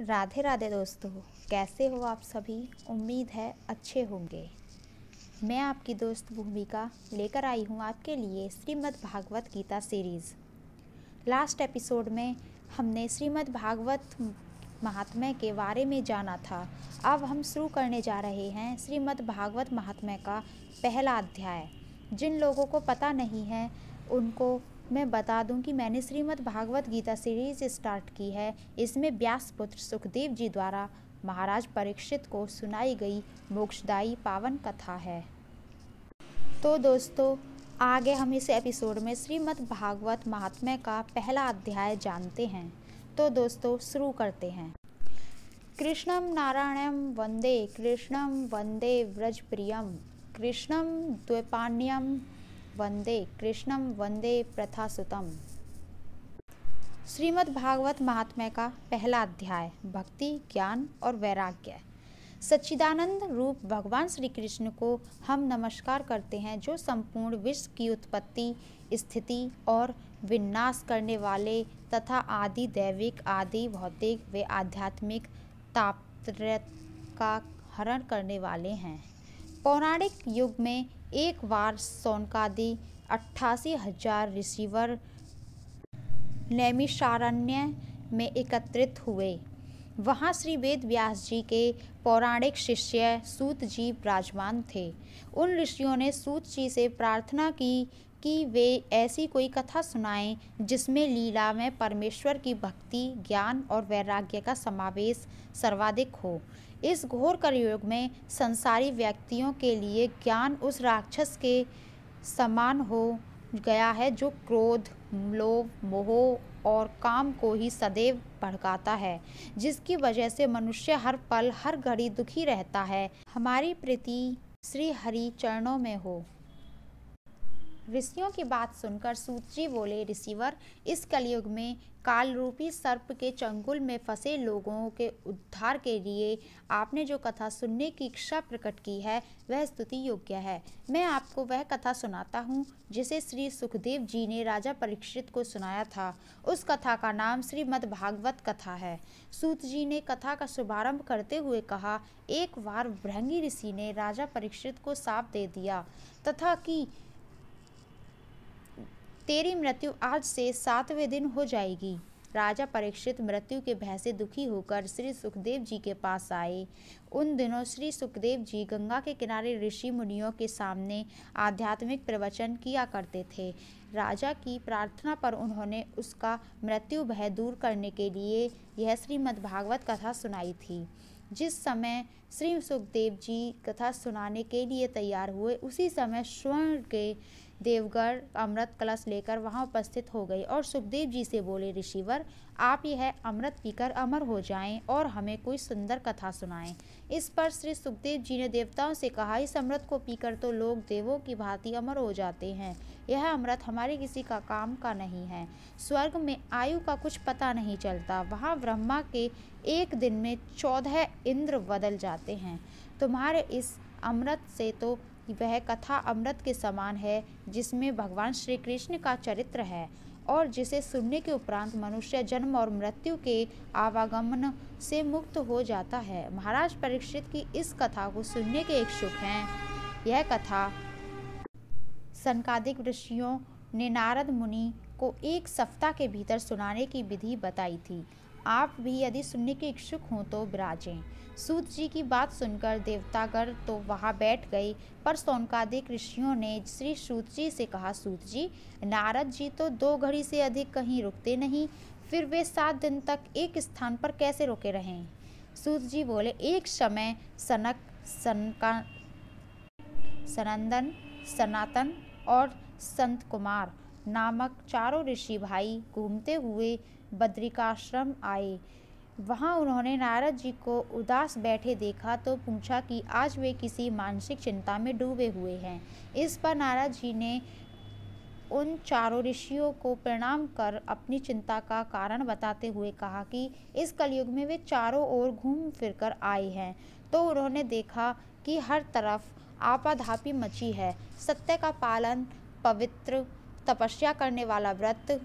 राधे राधे दोस्तों, कैसे हो आप सभी? उम्मीद है अच्छे होंगे। मैं आपकी दोस्त भूमिका लेकर आई हूँ आपके लिए Shrimad Bhagavad Gita series. Last episode में हमने श्रीमद् भागवत महात्म्य के बारे में जाना था। अब हम शुरू करने जा रहे हैं श्रीमद् भागवत महात्म्य का पहला अध्याय। जिन लोगों को पता नहीं है, उनको मैं बता दूँ कि मैंने श्रीमद् भागवत गीता सीरीज़ स्टार्ट की है। इसमें व्यास पुत्र सुखदेव जी द्वारा महाराज परीक्षित को सुनाई गई मोक्षदायी पावन कथा है। तो दोस्तों, आगे हम इस एपिसोड में श्रीमद् भागवत महात्म्य का पहला अध्याय जानते हैं। तो दोस्तों, शुरू करते हैं। कृष्णम नारायणम वंदे कृष्णम वंदे व्रजप्रियम कृष्णम द्वैपाण्यम वंदे कृष्णम वंदे प्रथासुतम। श्रीमद् भागवत महात्म्य का पहला अध्याय, भक्ति, ज्ञान और वैराग्य। सच्चिदानंद रूप भगवान श्री कृष्ण को हम नमस्कार करते हैं, जो संपूर्ण विश्व की उत्पत्ति, स्थिति और विनाश करने वाले तथा आदि दैविक, आदि भौतिक व आध्यात्मिक ताप का हरण करने वाले हैं। पौराणिक युग में एक बार सोनकादि अट्ठासी हज़ार रिसीवर नैमिषारण्य में एकत्रित हुए। वहाँ श्री वेद व्यास जी के पौराणिक शिष्य सूत जी विराजमान थे। उन ऋषियों ने सूत जी से प्रार्थना की कि वे ऐसी कोई कथा सुनाएँ जिसमें लीला में परमेश्वर की भक्ति, ज्ञान और वैराग्य का समावेश सर्वाधिक हो। इस घोर कलयुग में संसारी व्यक्तियों के लिए ज्ञान उस राक्षस के समान हो गया है जो क्रोध, लोभ, मोह और काम को ही सदैव भड़काता है, जिसकी वजह से मनुष्य हर पल, हर घड़ी दुखी रहता है। हमारी प्रीति श्री हरि चरणों में हो। ऋषियों की बात सुनकर सूत जी बोले, रिसीवर, इस कलयुग में काल रूपी सर्प के चंगुल में फंसे लोगों के उद्धार के लिए आपने जो कथा सुनने की इच्छा प्रकट की है, वह स्तुति योग्य है। मैं आपको वह कथा सुनाता हूँ, जिसे श्री सुखदेव जी ने राजा परीक्षित को सुनाया था। उस कथा का नाम श्रीमद् भागवत कथा है। सूत जी ने कथा का शुभारंभ करते हुए कहा, एक बार भृंगी ऋषि ने राजा परीक्षित को साप दे दिया, तथा कि तेरी मृत्यु आज से सातवें दिन हो जाएगी। राजा परीक्षित मृत्यु के भय से दुखी होकर श्री सुखदेव जी के पास आए। उन दिनों श्री सुखदेव जी गंगा के किनारे ऋषि मुनियों के सामने आध्यात्मिक प्रवचन किया करते थे। राजा की प्रार्थना पर उन्होंने उसका मृत्यु भय दूर करने के लिए यह श्रीमद् भागवत कथा सुनाई थी। जिस समय श्री सुखदेव जी कथा सुनाने के लिए तैयार हुए, उसी समय स्वर्ण के देवगढ़, अमृत कलश लेकर वहाँ उपस्थित हो गई और सुखदेव जी से बोले, ऋषिवर, आप यह अमृत पीकर अमर हो जाएँ और हमें कोई सुंदर कथा सुनाएँ। इस पर श्री सुखदेव जी ने देवताओं से कहा, इस अमृत को पीकर तो लोग देवों की भांति अमर हो जाते हैं। यह अमृत हमारे किसी का काम का नहीं है। स्वर्ग में आयु का कुछ पता नहीं चलता। वहाँ ब्रह्मा के एक दिन में चौदह इंद्र बदल जाते हैं। तुम्हारे इस अमृत से तो वह कथा अमृत के समान है, जिसमें भगवान श्री कृष्ण का चरित्र है और जिसे सुनने के उपरांत मनुष्य जन्म और मृत्यु के आवागमन से मुक्त हो जाता है। महाराज परीक्षित की इस कथा को सुनने के इच्छुक हैं। यह कथा संकादिक ऋषियों ने नारद मुनि को एक सप्ताह के भीतर सुनाने की विधि बताई थी। आप भी यदि सुनने के इच्छुक हों तो विराजें सूत जी की बात सुनकर देवतागर तो वहाँ बैठ गई पर सोनकादिक ऋषियों ने श्री सूत जी से कहा, सूत जी, नारद जी तो दो घड़ी से अधिक कहीं रुकते नहीं, फिर वे सात दिन तक एक स्थान पर कैसे रुके रहें? सूत जी बोले, एक समय सनक, सनका, सनंदन, सनातन और संत कुमार नामक चारों ऋषि भाई घूमते हुए बद्रिकाश्रम आए। वहाँ उन्होंने नारद जी को उदास बैठे देखा तो पूछा कि आज वे किसी मानसिक चिंता में डूबे हुए हैं। इस पर नारद जी ने उन चारों ऋषियों को प्रणाम कर अपनी चिंता का कारण बताते हुए कहा कि इस कलयुग में वे चारों ओर घूम फिर कर आए हैं। तो उन्होंने देखा कि हर तरफ़ आपाधापी मची है। सत्य का पालन पवित्र तपस्या करने वाला व्रत,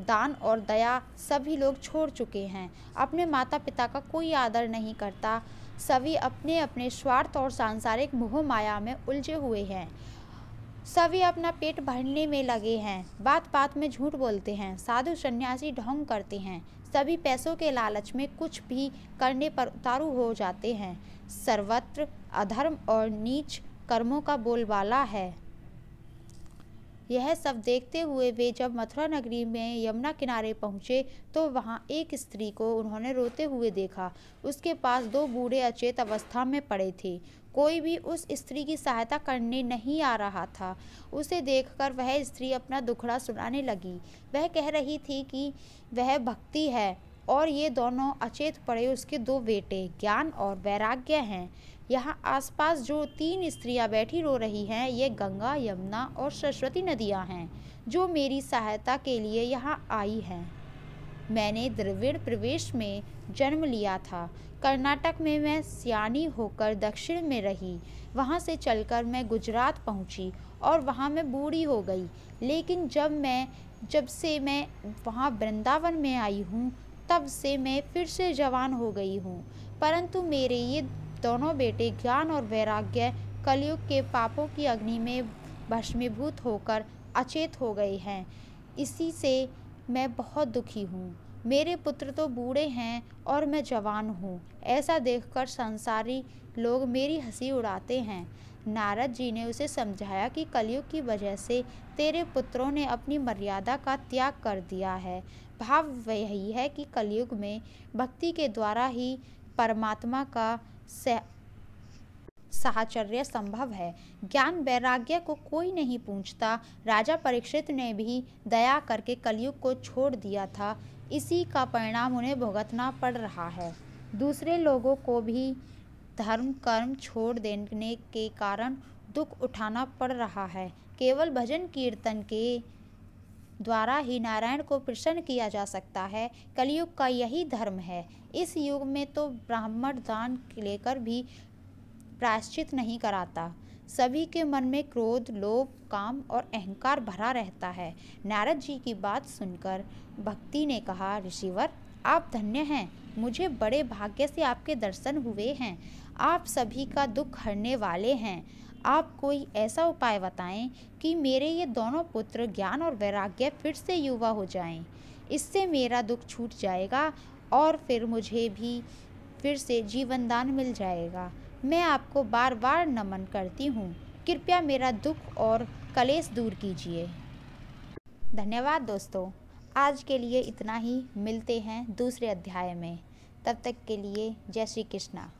दान और दया सभी लोग छोड़ चुके हैं। अपने माता पिता का कोई आदर नहीं करता। सभी अपने अपने स्वार्थ और सांसारिक मोह माया में उलझे हुए हैं। सभी अपना पेट भरने में लगे हैं। बात बात में झूठ बोलते हैं, साधु सन्यासी ढोंग करते हैं। सभी पैसों के लालच में कुछ भी करने पर उतारू हो जाते हैं। सर्वत्र अधर्म और नीच कर्मों का बोलबाला है। यह सब देखते हुए वे जब मथुरा नगरी में यमुना किनारे पहुँचे तो वहाँ एक स्त्री को उन्होंने रोते हुए देखा। उसके पास दो बूढ़े अचेत अवस्था में पड़े थे। कोई भी उस स्त्री की सहायता करने नहीं आ रहा था। उसे देखकर वह स्त्री अपना दुखड़ा सुनाने लगी। वह कह रही थी कि वह भक्ति है। और ये दोनों अचेत पड़े उसके दो बेटे। ज्ञान और वैराग्य हैं। यहाँ आसपास जो तीन स्त्रियाँ बैठी रो रही हैं, ये गंगा, यमुना और सरस्वती नदियाँ हैं, जो मेरी सहायता के लिए यहाँ आई हैं। मैंने द्रविड़ प्रवेश में जन्म लिया था। कर्नाटक में मैं सियानी होकर दक्षिण में रही। वहाँ से चलकर मैं गुजरात पहुँची और वहाँ मैं बूढ़ी हो गई। लेकिन जब मैं, जब से मैं वहाँ वृंदावन में आई हूँ तब से मैं फिर से जवान हो गई हूँ। परंतु मेरे ये दोनों बेटे ज्ञान और वैराग्य कलयुग के पापों की अग्नि में भस्मीभूत होकर अचेत हो गए हैं। इसी से मैं बहुत दुखी हूँ। मेरे पुत्र तो बूढ़े हैं और मैं जवान हूँ। ऐसा देखकर संसारी लोग मेरी हँसी उड़ाते हैं। नारद जी ने उसे समझाया कि कलयुग की वजह से तेरे पुत्रों ने अपनी मर्यादा का त्याग कर दिया है। भाव यही है कि कलयुग में भक्ति के द्वारा ही परमात्मा का सह, साहचर्य संभव है। ज्ञान वैराग्य को कोई नहीं पूछता। राजा परीक्षित ने भी दया करके कलयुग को छोड़ दिया था। इसी का परिणाम उन्हें भुगतना पड़ रहा है। दूसरे लोगों को भी धर्म कर्म छोड़ देने के कारण दुख उठाना पड़ रहा है। केवल भजन कीर्तन के द्वारा ही नारायण को प्रसन्न किया जा सकता है। कलयुग का यही धर्म है। इस युग में तो ब्राह्मण दान लेकर भी प्रायश्चित नहीं कराता। सभी के मन में क्रोध, लोभ, काम और अहंकार भरा रहता है। नारद जी की बात सुनकर भक्ति ने कहा, ऋषिवर आप धन्य हैं। मुझे बड़े भाग्य से आपके दर्शन हुए हैं। आप सभी का दुख हरने वाले हैं। आप कोई ऐसा उपाय बताएँ कि मेरे ये दोनों पुत्र ज्ञान और वैराग्य फिर से युवा हो जाएँ। इससे मेरा दुख छूट जाएगा और फिर मुझे भी फिर से जीवनदान मिल जाएगा। मैं आपको बार बार नमन करती हूँ। कृपया मेरा दुख और कलेश दूर कीजिए। धन्यवाद दोस्तों। आज के लिए इतना ही। मिलते हैं दूसरे अध्याय में। तब तक के लिए जय श्री कृष्णा।